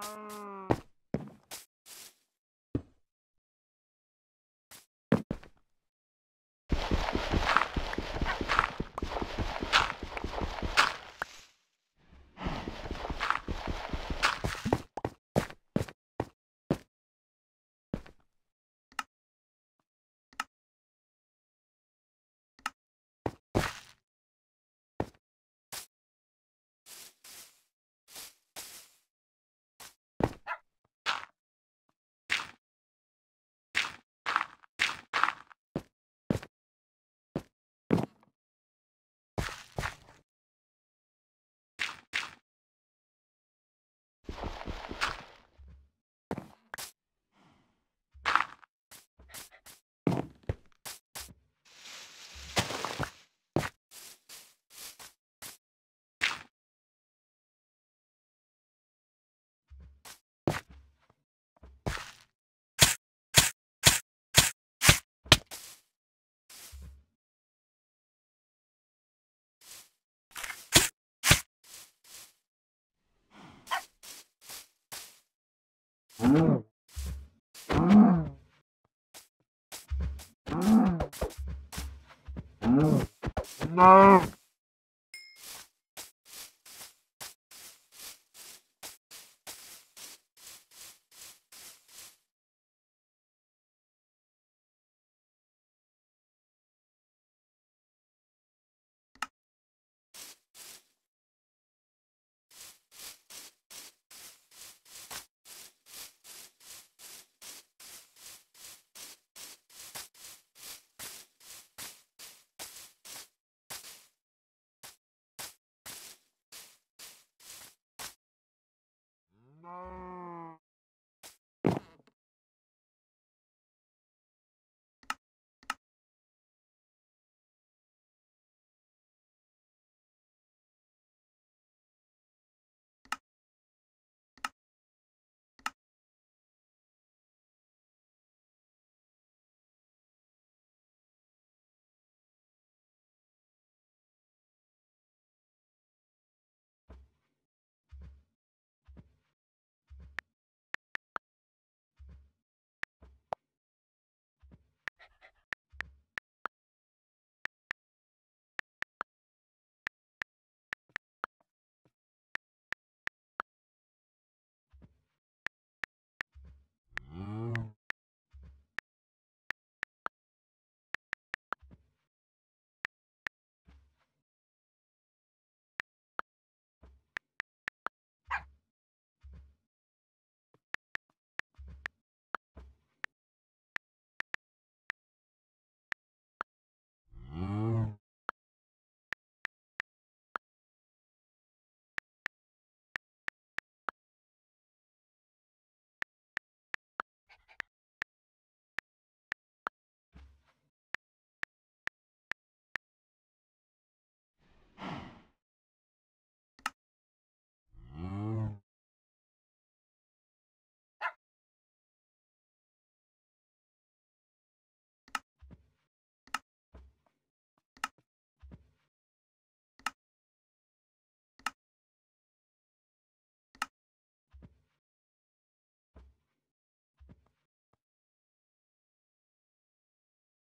No. No. No.